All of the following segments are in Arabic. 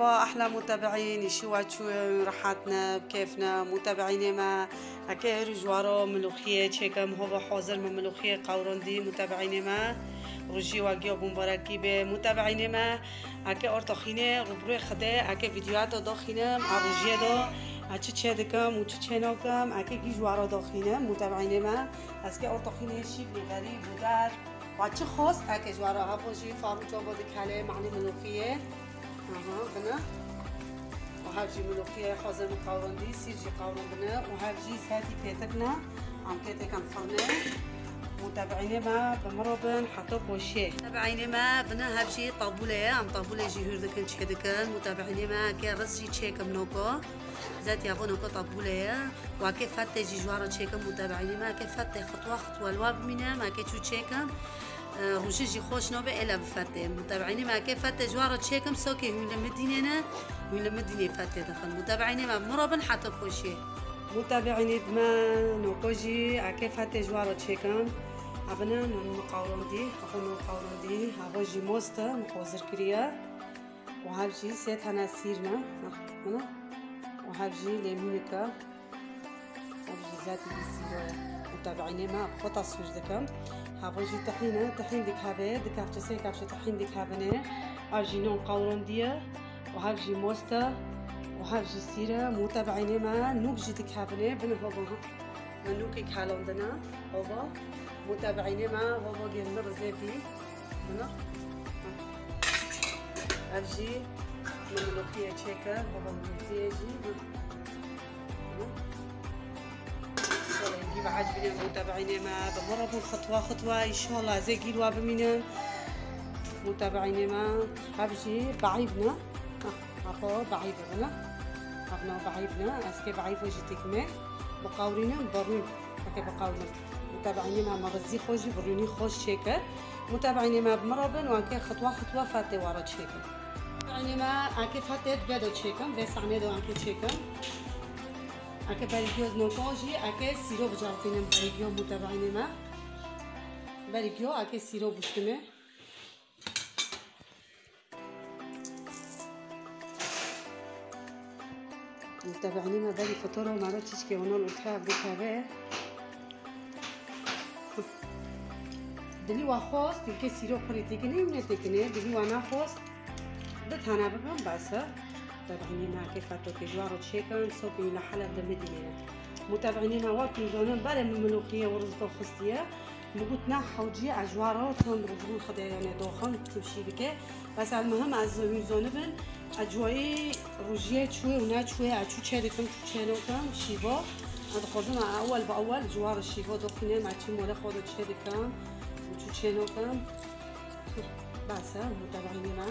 مرحبا أحلى متابعين. شو شو راحتنا بكيفنا. متابعيني ما هكا رجوارو ملوخية تشيكم هو حاضر من ملوخيه قوروندي متابعيني ما رجي واقيو بمباركي به متابعيني ما هكا ارتخينه روبرو خده. هكا فيديوهات داخينه مع رجي دو. هچه چه دکم و چه اگه گی جوارا داخینه متابعین ما از که ارتخینه شیف نگری بودر و چه خواست اگه جوارا ها باشی فارو جا بود کله معنی ملوخیه O havji mulukiye hazır mı kavrandı, sirci kavrandı. O havji sati petekna, amkete kan fırne. متابعيني ما بمربن حتى بوشي. متابعيني ما بنا هبشي طابولة ام طابولة جهور دكن شهدكن متابعيني ما كي رزي تشيك منوكو ذات يابو نوكو طابولة. وكي فات جي جوارا تشيك؟ متابعيني ما كي فات خطوة خطوة. الواب منا ما كي تشيكم روشجي خوش نوبة إلا بفتة متابعيني ما كيف فتة جوارة تشيكم سوكي من المدينة من المدينة فتة دخل متابعيني ما مرابن حتى بوشي متابعيني بما نوكوجي كيف فتة جوارة تشيكم أبنا نقاورون دي أبنا نقاورون دي أبو جي موستا مخوزر كريا وهابجي سيت هنا سيرنا وهابجي ليمونيكا وهابجي ذاتي بيسيرو متابعيني ما خطا سوج دكم هاوجي طحينة طحين ديك هذا ديك هاف كافشة طحين ديك هافنة هاجي نون قورون ديا وهاجي موستا وهاجي سيرة متابعيني ما نوكجي ديك هافنة بنا هوبا ما نوكي كالون دنا هوبا متابعيني ما هوبا نر زيتي هنا هاجي من ملوخية تشيكا. هوبا ملوخية جي نجيب عجبني متابعيني ما بمر خطوة خطوة إن شاء الله زي قيلوا بمنا متابعيني ما هبجي بعيبنا أخو بعيبنا أبنا بعيبنا أسكي بعيب وجيتك ما. بقاورينا برون أكي بقاورنا متابعيني ما مرزي خوشي بروني خوش شيكر متابعيني ما بمربن وأنكي خطوة خطوة فاتي ورا شيكر يعني ما أكي فاتت بدو شيكم بس عميدو أنكي شيكم اگه بالي كويز نونكونجي هكا السيرو بجاو فينا باريكيو متابعينا اگه سیروب السيرو بجتمه متابعينا بالي فطورة وما عرفتش كي ونون وتحا بكا دلی و خواست دیگه سیرو خوری کنیم نیم نه دیگه نه دلی و نخواست ده تنه بگم بسه متابعينينا كيف تركيزوار وتشيكا نسوقي إلى حلب المدينة متابعينينا واكي جونون بالا من الملوخية ورزبة وخصية لقوتنا حوجي عجوارة تنرجو الخضية يعني دوخن تمشي بك. بس على المهم عزمي زونبن أجواي روجية شوي ونات شوي عشو تشاركم تشاركم شيفا ادخلنا مع اول باول جوار الشيفا دخلنا مع تيم ولا خود تشاركم وتشاركم بس متابعينينا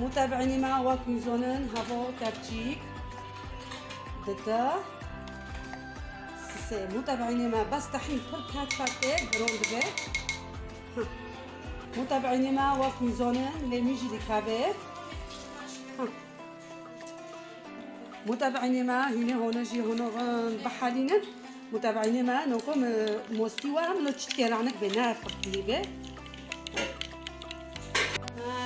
متابعيني مع واك ميزونن هافو كابتشيك دتا. سي متابعيني مع بس تحين كل كات فاتي برون دبي. متابعيني مع واك ميزونن لي ميجي دي كابير متابعيني مع هنا هنا جي هنا بحالينا. متابعيني مع نقوم مستوى عملوا تشكي رعنك بنار قبلي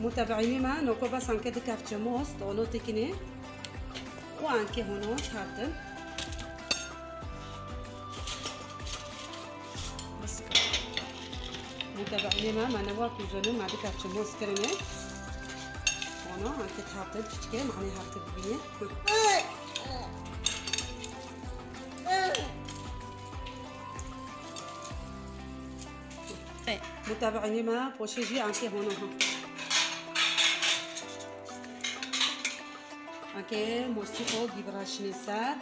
ما نوكو بس anche di cafciamos tolo tekine و anche هونو هاتن بس متابعيني ما ما نواكل جنو ما دي cafciamos كرنه هونو anche تهاتن تشكي معني هاتن بيه متابعيني ما بوشيجي anche هونو aqui موسیقی گیبراش نیسد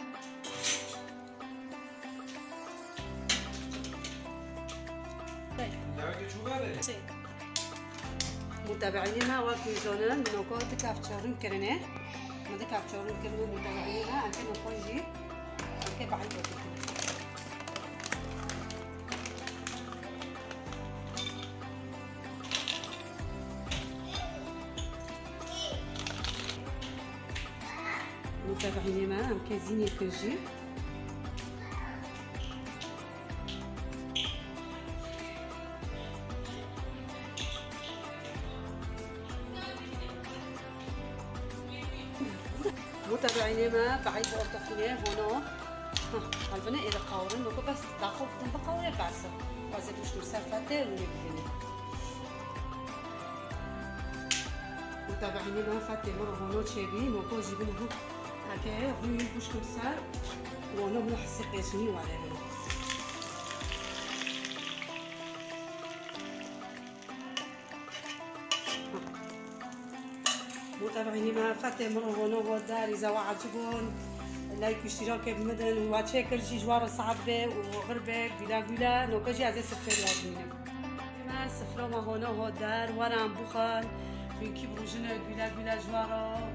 متابعينها واكيزونا من وقت كافتشارون كرنه ماذا كافتشارون كرنه متابعينها متابعيني معاه كازيني كنجي متابعيني ما بعيد بأرتقيني هنا قلبنا إذا قاورن نوكو بس داخل تنبقى بعسا وزيت مش مسافة ونبديني متابعيني ما فاتي مرة هنا تشيبي نوكو جيبينه هكا غير بوش كمسا وأنا من حسيت بيجني وعلى متابعيني ما فاتي مرة هنا هو الدار إذا وعجبون لايك واشتراك بمدن واتشيكر جي جوار صعبة وغربة بلا بلا. نو كجي عزيز سفر لازمين ما سفرو ما هنا وأنا عم بخان بين كيبرو جنة بلا بلا جوارا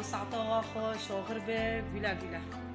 وسعطا خوش وغربة بلا بلا.